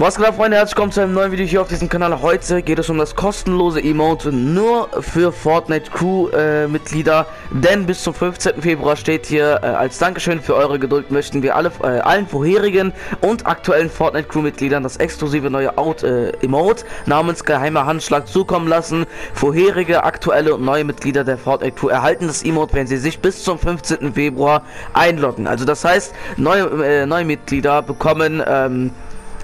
Was geht ab, Freunde? Herzlich willkommen zu einem neuen Video hier auf diesem Kanal. Heute geht es um das kostenlose Emote nur für Fortnite Crew äh, Mitglieder. Denn bis zum 15. Februar steht hier äh, als Dankeschön für eure Geduld möchten wir alle äh, allen vorherigen und aktuellen Fortnite Crew Mitgliedern das exklusive neue Out äh, Emote namens Geheimer Handschlag zukommen lassen. Vorherige, aktuelle und neue Mitglieder der Fortnite Crew erhalten das Emote, wenn sie sich bis zum 15. Februar einloggen. Also das heißt, neue, äh, neue Mitglieder bekommen ähm,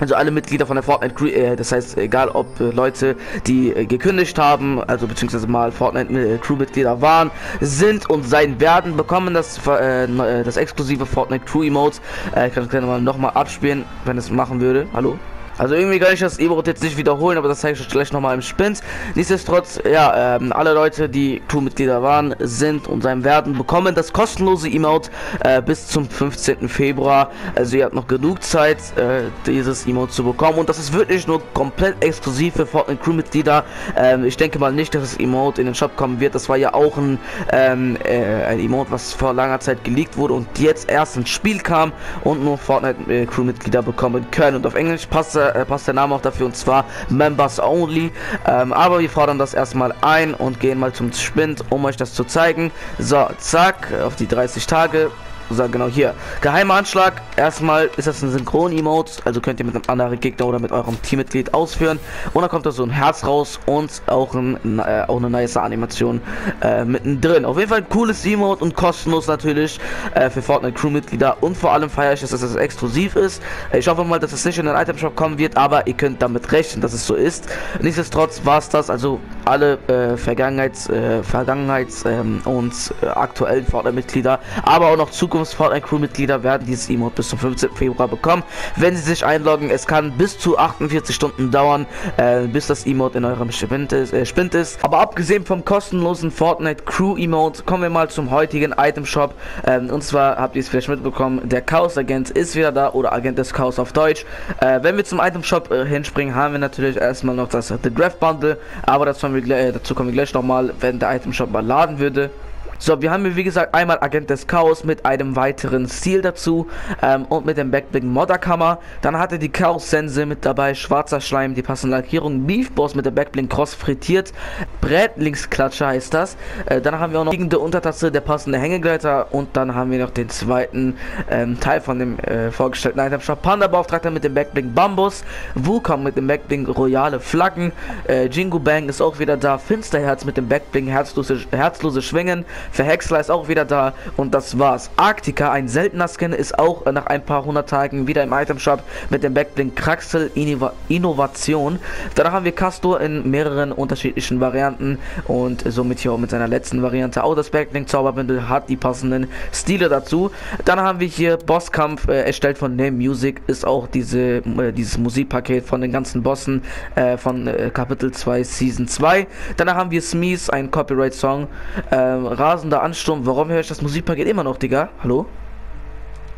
also alle Mitglieder von der Fortnite Crew, äh, das heißt, egal ob äh, Leute, die äh, gekündigt haben, also beziehungsweise mal Fortnite äh, Crew Mitglieder waren, sind und sein werden, bekommen das äh, äh, das exklusive Fortnite Crew Emotes. ich kann es gerne mal nochmal abspielen, wenn es machen würde. Hallo? Also irgendwie kann ich das E-Boot jetzt nicht wiederholen, aber das zeige ich euch gleich nochmal im Sprint. Nichtsdestotrotz, ja, ähm, alle Leute, die Crewmitglieder waren, sind und sein werden, bekommen das kostenlose Emote äh, bis zum 15. Februar. Also ihr habt noch genug Zeit, äh, dieses Emote zu bekommen. Und das ist wirklich nur komplett exklusiv für Fortnite Crewmitglieder. Ähm, ich denke mal nicht, dass das Emote in den Shop kommen wird. Das war ja auch ein, ähm, äh, ein Emote, was vor langer Zeit geleakt wurde und jetzt erst ins Spiel kam und nur Fortnite äh, Crewmitglieder bekommen können. Und auf Englisch passt äh, passt der Name auch dafür und zwar Members Only. Ähm, aber wir fordern das erstmal ein und gehen mal zum Spind, um euch das zu zeigen. So, zack, auf die 30 Tage so, genau hier. Geheimer Anschlag. Erstmal ist das ein Synchron-Emote, also könnt ihr mit einem anderen Gegner oder mit eurem Teammitglied ausführen. Und dann kommt da so ein Herz raus und auch, ein, äh, auch eine nice Animation äh, mittendrin. Auf jeden Fall ein cooles Emote und kostenlos natürlich äh, für Fortnite Crew-Mitglieder. Und vor allem feiere ich, dass es exklusiv ist. Ich hoffe mal, dass es nicht in den Item Shop kommen wird, aber ihr könnt damit rechnen, dass es so ist. Nichtsdestotrotz war es das, also alle äh, Vergangenheits-, äh, Vergangenheits- ähm, und äh, aktuellen Fortnite-Mitglieder, aber auch noch Zukunft Zukunft Fortnite Crew Mitglieder werden dieses Emote bis zum 15. Februar bekommen, wenn sie sich einloggen. Es kann bis zu 48 Stunden dauern, äh, bis das Emote in eurem Spind ist, äh, Spind ist. Aber abgesehen vom kostenlosen Fortnite Crew Emote, kommen wir mal zum heutigen Item Shop. Ähm, und zwar habt ihr es vielleicht mitbekommen, der Chaos Agent ist wieder da oder Agent des Chaos auf Deutsch. Äh, wenn wir zum Item Shop äh, hinspringen, haben wir natürlich erstmal noch das The Graph Bundle, aber dazu, wir, äh, dazu kommen wir gleich nochmal, wenn der Item Shop mal laden würde. So, wir haben hier wie gesagt einmal Agent des Chaos mit einem weiteren Stil dazu ähm, und mit dem Backbling Modderkammer. Dann hatte die Chaos Sense mit dabei, schwarzer Schleim, die passende Lackierung, Beef Boss mit der Backbling Cross frittiert, Brätlingsklatscher heißt das. Äh, dann haben wir auch noch liegende Untertasse, der passende Hängegleiter und dann haben wir noch den zweiten ähm, Teil von dem äh, vorgestellten Item Shop. Panda Beauftragter mit dem Backbling Bambus, Wukong mit dem Backbling Royale Flaggen, äh, Jingo Bang ist auch wieder da, Finsterherz mit dem Backbling Herzlose, Herzlose Schwingen, Verhexler ist auch wieder da und das war's. Arktika, ein seltener Skin, ist auch nach ein paar hundert Tagen wieder im Item Shop mit dem Backblink Kraxel Innova Innovation. Danach haben wir Castor in mehreren unterschiedlichen Varianten und somit hier auch mit seiner letzten Variante auch das Backblink Zauberbündel hat die passenden Stile dazu. Dann haben wir hier Bosskampf äh, erstellt von Name Music, ist auch diese, äh, dieses Musikpaket von den ganzen Bossen äh, von äh, Kapitel 2 Season 2. Danach haben wir Smees, ein Copyright Song. Ähm, rasender Ansturm. Warum höre ich das Musikpaket immer noch, Digga? Hallo?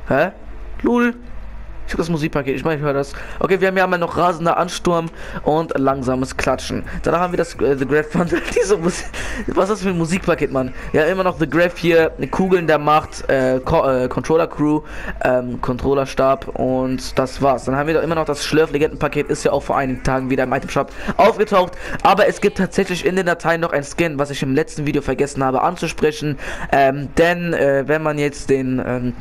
Hä? Lul. Ich habe das Musikpaket, ich meine, ich höre das. Okay, wir haben ja mal noch rasender Ansturm und langsames Klatschen. Danach haben wir das äh, The Graph Bundle. Diese Musik. Was ist das für ein Musikpaket, Mann? Ja, immer noch The Graph hier, Kugeln der Macht, äh, Co äh, Controller Crew, ähm, Controller Stab und das war's. Dann haben wir da immer noch das Schlürf-Legendenpaket, ist ja auch vor einigen Tagen wieder im Item Shop aufgetaucht. Aber es gibt tatsächlich in den Dateien noch ein Skin, was ich im letzten Video vergessen habe anzusprechen. Ähm, denn äh, wenn man jetzt den ähm,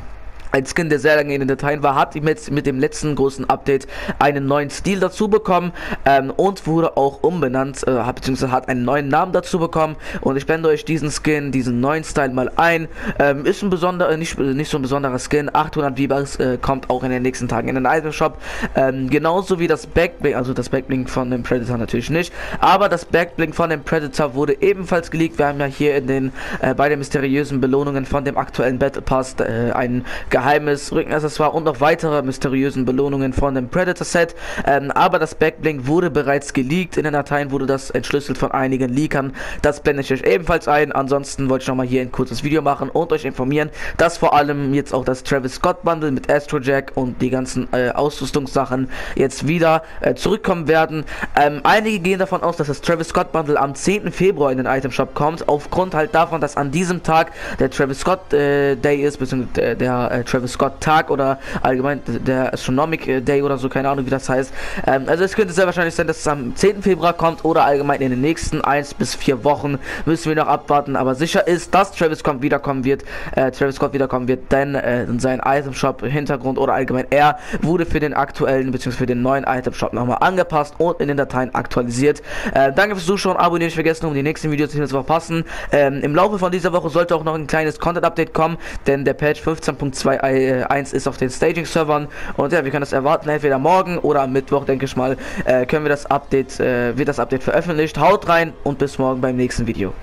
ein Skin, der sehr lange in den Dateien war, hat jetzt mit dem letzten großen Update einen neuen Stil dazu bekommen ähm, und wurde auch umbenannt, äh, beziehungsweise hat einen neuen Namen dazu bekommen und ich blende euch diesen Skin, diesen neuen Style mal ein. Ähm, ist ein besonderer, nicht, nicht so ein besonderer Skin, 800 V-Bucks, äh, kommt auch in den nächsten Tagen in den Item Shop. Ähm, genauso wie das Backblink, also das Backblink von dem Predator natürlich nicht, aber das Backblink von dem Predator wurde ebenfalls geleakt. Wir haben ja hier in den, äh, bei den mysteriösen Belohnungen von dem aktuellen Battle Pass äh, einen geheimes Rückenaccessoire und noch weitere mysteriösen Belohnungen von dem Predator Set. Ähm, aber das Backblink wurde bereits geleakt. In den Dateien wurde das entschlüsselt von einigen Leakern. Das blende ich euch ebenfalls ein. Ansonsten wollte ich noch mal hier ein kurzes Video machen und euch informieren, dass vor allem jetzt auch das Travis Scott Bundle mit Astrojack und die ganzen äh, Ausrüstungssachen jetzt wieder äh, zurückkommen werden. Ähm, einige gehen davon aus, dass das Travis Scott Bundle am 10. Februar in den Item Shop kommt, aufgrund halt davon, dass an diesem Tag der Travis Scott äh, Day ist, beziehungsweise der, der äh, Travis Scott Tag oder allgemein der Astronomic Day oder so, keine Ahnung wie das heißt. Ähm, also es könnte sehr wahrscheinlich sein, dass es am 10. Februar kommt oder allgemein in den nächsten 1 bis 4 Wochen. Müssen wir noch abwarten, aber sicher ist, dass Travis Scott wiederkommen wird, äh, Travis Scott wiederkommen wird, denn äh, sein Item Shop Hintergrund oder allgemein er wurde für den aktuellen bzw. für den neuen Item Shop nochmal angepasst und in den Dateien aktualisiert. Äh, danke fürs Zuschauen, abonnieren nicht vergessen, um die nächsten Videos nicht mehr zu verpassen. Ähm, Im Laufe von dieser Woche sollte auch noch ein kleines Content Update kommen, denn der Patch 15.21 ist auf den Staging Servern und ja, wir können das erwarten, entweder morgen oder am Mittwoch, denke ich mal, äh, können wir das Update, äh, wird das Update veröffentlicht. Haut rein und bis morgen beim nächsten Video.